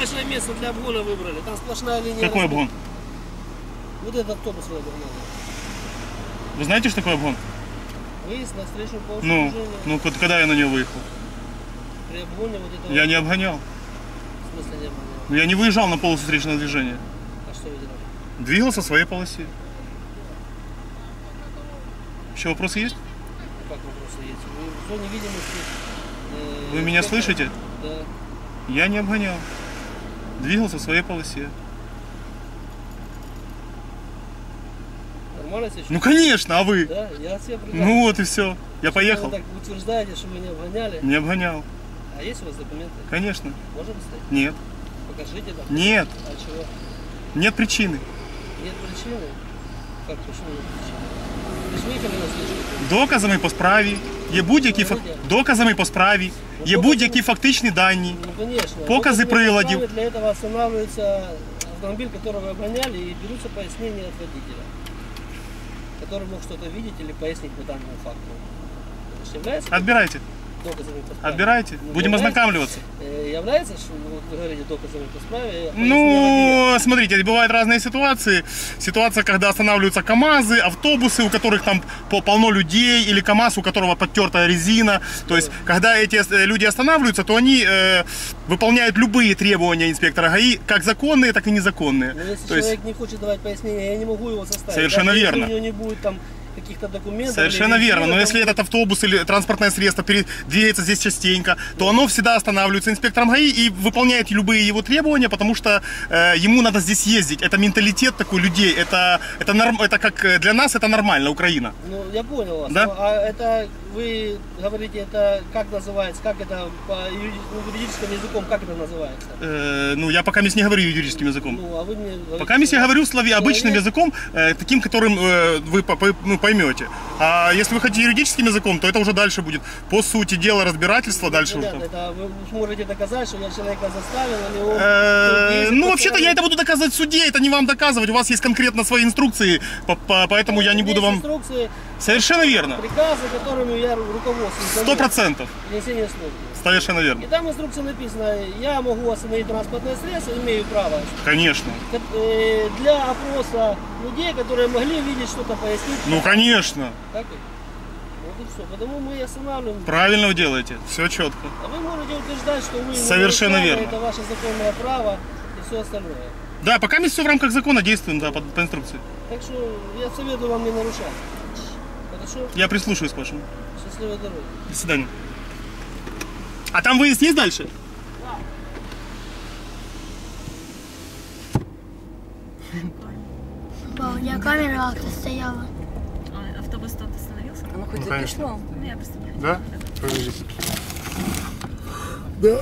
Лучшее место для обгона выбрали. Там сплошная линия. Какой разбита. обгон? Вот этот автобус вы обогнали. Вы знаете, что такое обгон? Выезд на встречную полосу Ну, движения. ну когда я на нее выехал? При обгоне вот этого... Я не обгонял. В смысле не обгонял? Ну, Я не выезжал на полосу встречного движения. А что вы делали? Двигался в своей полосе. Еще вопросы есть? Ну, Как вопросы есть? Вы в зоне видимости... э, Вы меня слышите? Да. Я не обгонял Двигался в своей полосе. Нормально себя Ну конечно, а вы? Да, я себя прекрасно. Ну вот и все. Я Вы поехал. так утверждаете, что вы не обгоняли. Не обгонял. А есть у вас документы? Конечно. Можно поставить? Нет. Покажите там. Нет. А чего? Нет причины. Нет причины? Как почему нет причины? Ви ж виїхали на слідчу? Доказами по справі є будь-які фак... доказами по справі є будь-які фактичні дані. Ну, конечно. Показы Вот приладів. Для этого останавливается автомобиль, которого вы обгоняли, и берутся пояснения от водителя, который мог что-то видеть или пояснить по данному факту. Это ж является Отбирайте. доказами по справе? Отбирайте. Ну, Будем является- ознакомливаться. Э, Является, что вы говорите доказами по справе? водителя? Ну, смотрите, бывают разные ситуации. Ситуация, когда останавливаются КАМАЗы, автобусы, у которых там по- полно людей, или КАМАЗ, у которого подтертая резина. То есть, когда эти э, люди останавливаются, то они э, выполняют любые требования инспектора ГАИ, как законные, так и незаконные. Но если То есть, человек не хочет давать пояснения, я не могу его заставить. Совершенно Даже верно. У него не будет там каких-то документов. Совершенно верно. Но если этот автобус или транспортное средство двигается здесь частенько, то оно всегда останавливается инспектором ГАИ и выполняет любые его требования, потому что э, ему надо здесь ездить. Это менталитет такой людей. Это, это, норм, это как э, для нас это нормально, Украина. Ну, я понял вас. Да? Но, а это вы говорите, это как называется, как это по ну, юридическим языком, как это называется? Э, ну, я пока не говорю юридическим языком. Ну, а вы мне говорите, Пока я говорю слове обычным языком, э, таким, которым э, вы по- по- ну, поймете. А если вы хотите юридическим языком, то это уже дальше будет по сути дела разбирательства дальше. уже Понятно, там. это вы сможете доказать, что я человека заставил, или он... Э, Ну, вообще-то я это буду доказывать в суде, это не вам доказывать. У вас есть конкретно свои инструкции, по- по- поэтому я не буду вам... инструкции, Совершенно верно. приказы, которыми я руководствуюсь. Сто процентов. Несение службы. Совершенно И верно. там в инструкции написано, я могу остановить транспортное средство, имею право. Конечно. Ко- э, Для опроса людей, которые могли видеть что-то, пояснить. Ну, конечно. Так и? Вот и все. Потому мы и останавливаем. Правильно вы делаете. Все четко. А вы можете утверждать, что вы Совершенно верно. это ваше законное право и все остальное. Да, пока мы все в рамках закона действуем, да, по, по инструкции. Так что я советую вам не нарушать. Хорошо? Я прислушаюсь к вашему. Счастливой дороги. До свидания. А там выезд есть дальше? Бо у меня камера как-то стояла. А автобус тут остановился? Оно хоть Ну, запишло. Ну, я просто Да? Да.